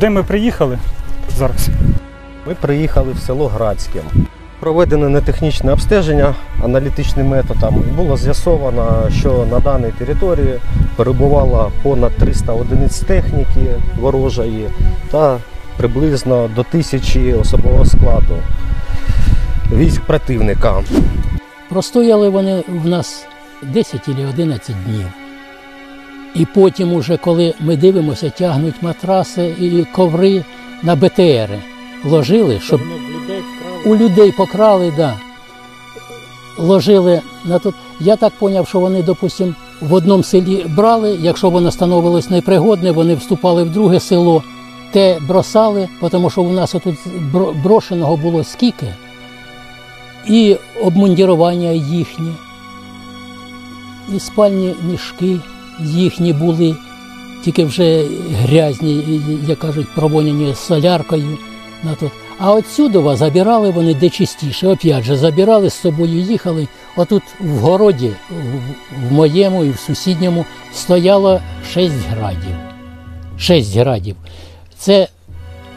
Куди ми приїхали зараз? Ми приїхали в село Градське. Проведено нетехнічне обстеження аналітичним методом. І було з'ясовано, що на даній території перебувало понад 300 одиниць техніки ворожої та приблизно до тисячі особового складу військ противника. Простояли вони в нас 10 чи 11 днів. І потім, уже, коли ми дивимося, тягнуть матраси і коври на БТРи. Ложили, щоб у людей покрали, да. ложили на тут. Я так зрозумів, що вони, допустим, в одному селі брали, якщо воно становилось непригодне, вони вступали в друге село, те бросали, тому що у нас тут брошеного було скільки, і обмундірування їхнє, і спальні мішки їхні були, тільки вже грязні, як кажуть, провоняні соляркою. А отсюди забирали вони де чистіше. Опять же, забирали з собою, їхали. Отут в городі, в моєму і в сусідньому, стояло 6 градів. 6 градів. Це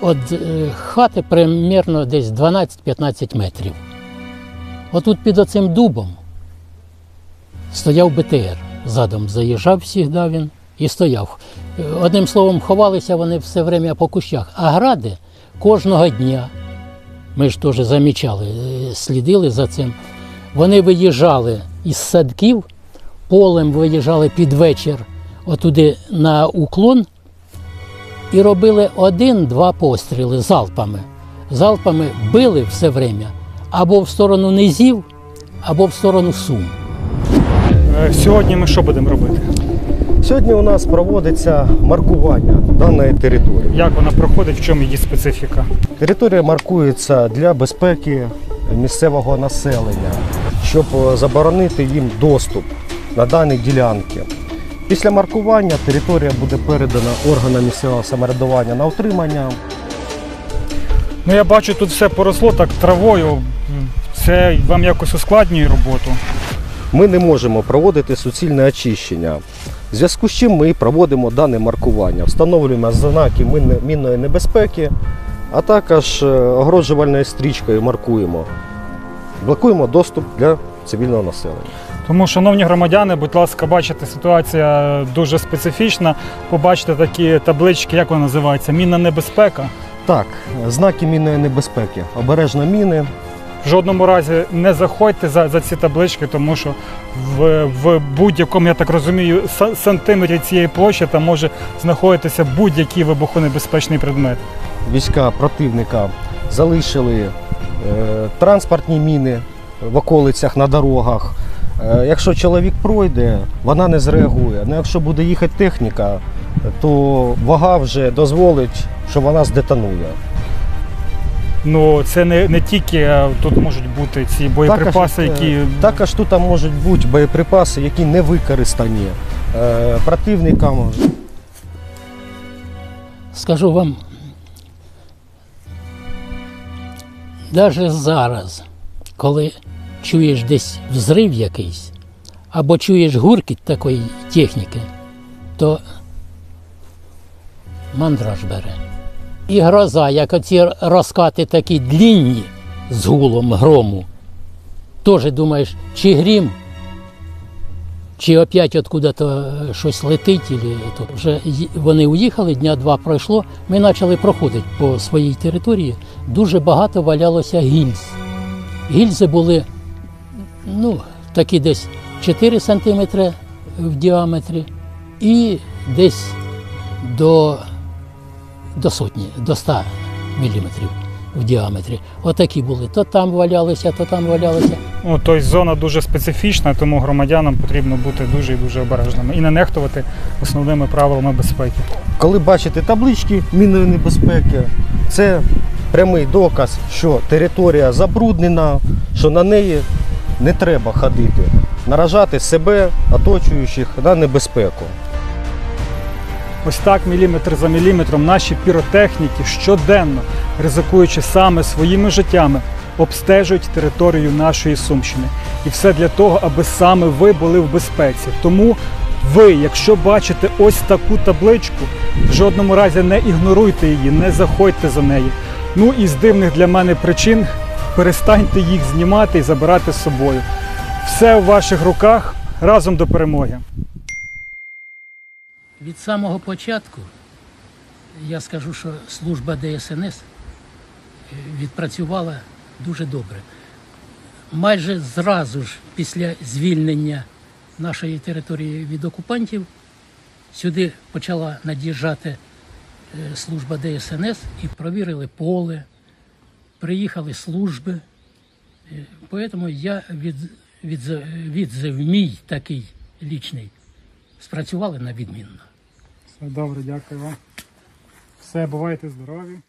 від е, хати примерно десь 12-15 метрів. Отут під оцим дубом стояв БТР. Задом заїжджав завжди він і стояв. Одним словом, ховалися вони все время по кущах. А гради кожного дня, ми ж теж замічали, е, слідили за цим. Вони виїжджали із садків, полем виїжджали під вечір отуди на уклон і робили один-два постріли залпами. Залпами били все время або в сторону низів, або в сторону сум. Сьогодні ми що будемо робити? Сьогодні у нас проводиться маркування даної території. Як вона проходить, в чому її специфіка? Територія маркується для безпеки місцевого населення, щоб е, заборонити їм доступ на дані ділянки. Після маркування територія буде передана органам місцевого самоврядування на утримання. Ну я бачу, тут все поросло так травою. Це вам якось ускладнює роботу. Ми не можемо проводити суцільне очищення. В зв'язку з чим ми проводимо дане маркування, встановлюємо знаки мінної небезпеки, а також е, огороджувальною стрічкою маркуємо. Блокуємо доступ для цивільного населення. Тому, шановні громадяни, будь ласка, бачите, ситуація дуже специфічна. Побачите такі таблички, як вона називається? Мінна небезпека. Так, знаки мінної небезпеки. Обережно міни. В жодному разі не заходьте за, за ці таблички, тому що в, в будь-якому, я так розумію, сантиметрі цієї площі там може знаходитися будь-який вибухонебезпечний предмет. Війська противника залишили е, транспортні міни в околицях на дорогах. Е, якщо чоловік пройде, вона не зреагує. Ну, якщо буде їхати техніка, то вага вже дозволить, що вона здетонує. Ну це не, не тільки тут можуть бути ці боєприпаси, також, які е, також тут можуть бути боєприпаси, які не використані е, противникам. Скажу вам, навіть зараз, коли чуєш десь взрив якийсь, або чуєш гуркіт такої техніки, то мандраж бере. І гроза, як оці розкати такі длінні з гулом грому, теж думаєш, чи грім, чи опять откуда-то щось летить, или то вже вони уїхали, дня два пройшло. Ми почали проходити по своїй території. Дуже багато валялося гільз. Гільзи були ну, такі десь 4 сантиметри в діаметрі і десь до, до сотні, до 100 міліметрів в діаметрі. Отакі були. То там валялися, то там валялися. ну, тобто зона дуже специфічна, тому громадянам потрібно бути дуже і дуже обережними і не нехтувати основними правилами безпеки. Коли бачите таблички мінної небезпеки, це прямий доказ, що територія забруднена, що на неї не треба ходити, наражати себе, оточуючих на небезпеку. Ось так, міліметр за міліметром, наші піротехніки щоденно, ризикуючи саме своїми життями, обстежують територію нашої Сумщини. І все для того, аби саме ви були в безпеці. Тому Ви, якщо бачите ось таку табличку, в жодному разі не ігноруйте її, не заходьте за неї. Ну і з дивних для мене причин перестаньте їх знімати і забирати з собою. Все в ваших руках разом до перемоги. Від самого початку я скажу, що служба ДСНС е, відпрацювала дуже добре. Майже зразу ж після звільнення нашої території від окупантів сюди почала над'їжджати е, служба ДСНС і провірили поле, приїхали служби. Е, Тому я від, відзив, відзив мій такий лічний спрацювали на відмінно. Добре, дякую вам. Все, бувайте здорові.